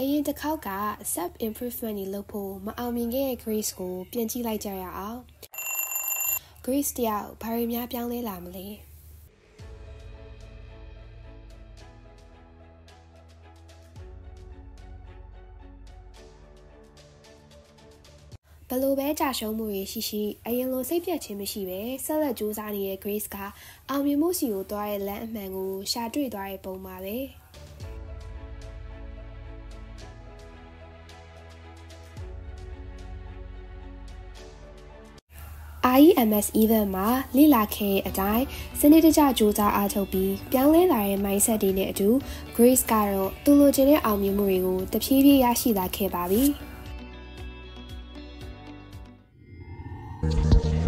အရင်တစ်ခေါက်က self improvement တွေလုပ်ဖို့မအောင်မြင်ခဲ့တဲ့ Grace ကိုပြန်ကြည့်လိုက်ကြရအောင် Grace တယောက်ဘာတွေများပြောင်းလဲလာမလဲဘလို့ပဲကြာရှုံးမှုတွေရှိရှိအရင်လိုစိတ်ပြတ်ခြင်းမရှိပဲဆက်လက်ကြိုးစားနေတဲ့ Grace ကအောင်မြင်မှုစီကိုသွားတဲ့လမ်းအမှန်ကိုရှာတွေ့သွားတဲ့ပုံပါပဲ။ IEMS event မှာလိလာခဲ့တဲ့အတိုင်းစနစ်တကျစူးစမ်းအားထုတ်ပြီးပြောင်းလဲလာတဲ့ mindset တွေနဲ့အတူ Grace ကတော့သူလိုချင်တဲ့အောင်မြင်မှုတွေကိုတဖြည်းဖြည်းရရှိလာခဲ့ပါပြီ။